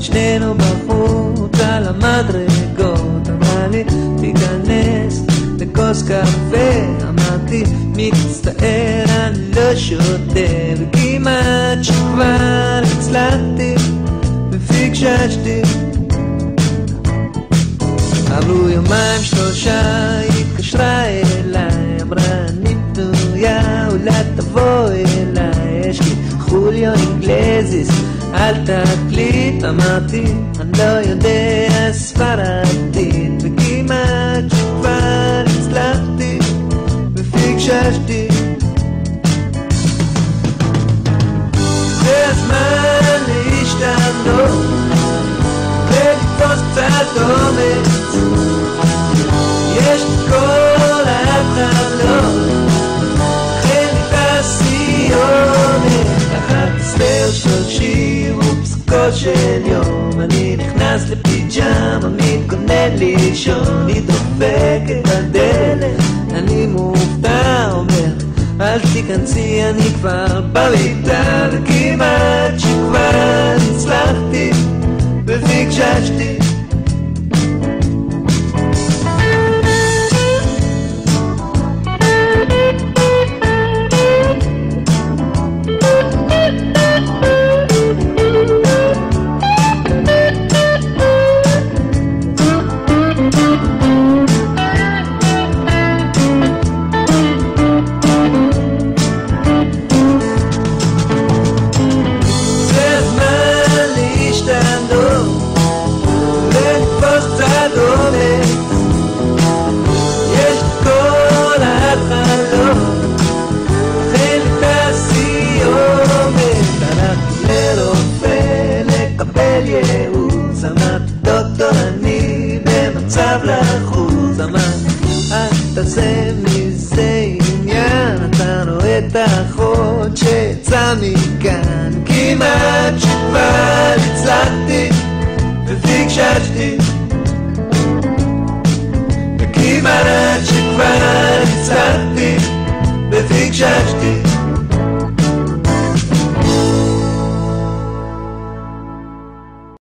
שנינו בחוץ על המדרגות, אמרה לי, תיכנס לכוס קפה, אמרתי, מצטער, אני לא שותה, וכמעט שכבר הצלחתי, ופיקששתי. עברו יומיים שלושה, התקשרה אליי, אמרה, אני פנויה, אולי תבוא אליי, יש לי חוליו אינגלזיס. אל תקליט, אמרתי, אני לא יודע ספרדית, וכמעט שכבר הצלחתי, ופיקששתי. זה הזמן להשתנות, ולתפוס קצת אומץ. יש לי כל של יום. אני נכנס לפיג'מה, מתכונן לישון, היא דופקת בדלת, אני מופתע, אומר, אל תיכנסי, אני כבר במיטה, וכמעט שכבר הצלחתי, תעשה מזה עניין, אתה רואה את האחות שיצא מכאן, כמעט שכבר הצלחתי ופיקששתי וכמעט שכבר הצלחתי ופיקששתי